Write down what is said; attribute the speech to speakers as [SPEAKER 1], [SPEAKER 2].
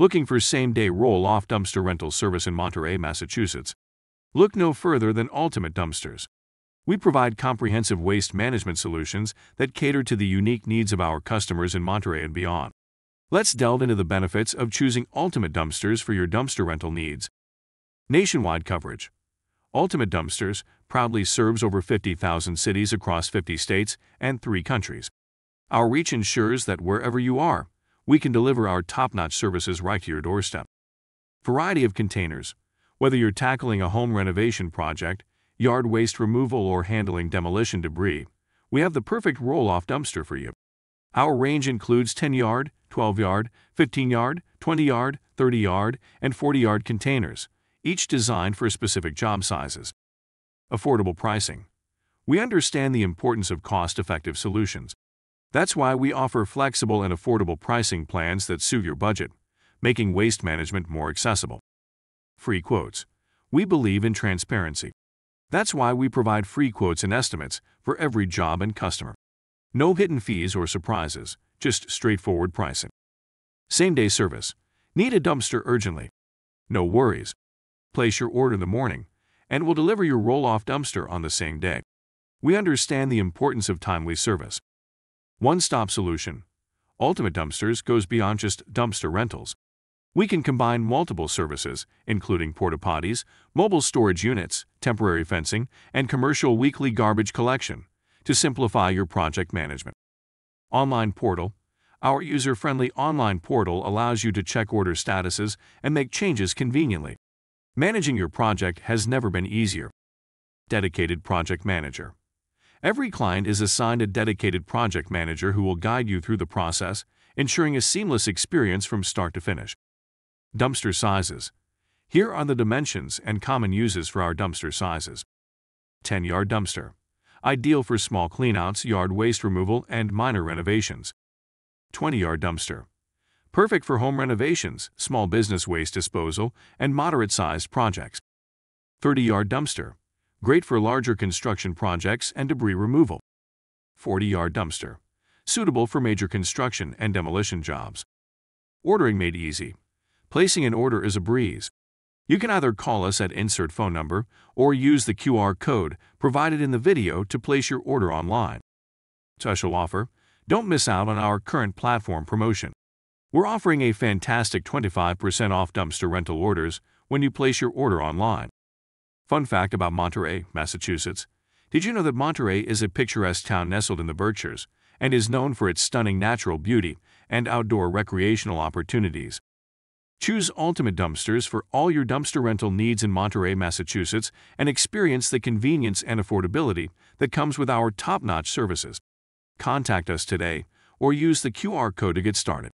[SPEAKER 1] Looking for same-day roll-off dumpster rental service in Monterey, Massachusetts? Look no further than Ultimate Dumpsters. We provide comprehensive waste management solutions that cater to the unique needs of our customers in Monterey and beyond. Let's delve into the benefits of choosing Ultimate Dumpsters for your dumpster rental needs. Nationwide coverage. Ultimate Dumpsters proudly serves over 50,000 cities across 50 states and 3 countries. Our reach ensures that wherever you are, we can deliver our top-notch services right to your doorstep. Variety of containers. Whether you're tackling a home renovation project, yard waste removal, or handling demolition debris, we have the perfect roll-off dumpster for you. Our range includes 10-yard, 12-yard, 15-yard, 20-yard, 30-yard, and 40-yard containers, each designed for specific job sizes. Affordable pricing. We understand the importance of cost-effective solutions. That's why we offer flexible and affordable pricing plans that suit your budget, making waste management more accessible. Free quotes. We believe in transparency. That's why we provide free quotes and estimates for every job and customer. No hidden fees or surprises, just straightforward pricing. Same day service. Need a dumpster urgently? No worries. Place your order in the morning, and we'll deliver your roll off dumpster on the same day. We understand the importance of timely service. One stop solution. Ultimate Dumpsters goes beyond just dumpster rentals. We can combine multiple services, including porta potties, mobile storage units, temporary fencing, and commercial weekly garbage collection, to simplify your project management. Online Portal Our user friendly online portal allows you to check order statuses and make changes conveniently. Managing your project has never been easier. Dedicated Project Manager Every client is assigned a dedicated project manager who will guide you through the process, ensuring a seamless experience from start to finish. Dumpster sizes. Here are the dimensions and common uses for our dumpster sizes. 10 yard dumpster. Ideal for small cleanouts, yard waste removal, and minor renovations. 20 yard dumpster. Perfect for home renovations, small business waste disposal, and moderate sized projects. 30 yard dumpster. Great for larger construction projects and debris removal. 40 yard dumpster. Suitable for major construction and demolition jobs. Ordering made easy. Placing an order is a breeze. You can either call us at insert phone number or use the QR code provided in the video to place your order online. Special offer, don't miss out on our current platform promotion. We're offering a fantastic 25% off dumpster rental orders when you place your order online. Fun fact about Monterey, Massachusetts. Did you know that Monterey is a picturesque town nestled in the Berkshires and is known for its stunning natural beauty and outdoor recreational opportunities? Choose Ultimate Dumpsters for all your dumpster rental needs in Monterey, Massachusetts, and experience the convenience and affordability that comes with our top-notch services. Contact us today or use the QR code to get started.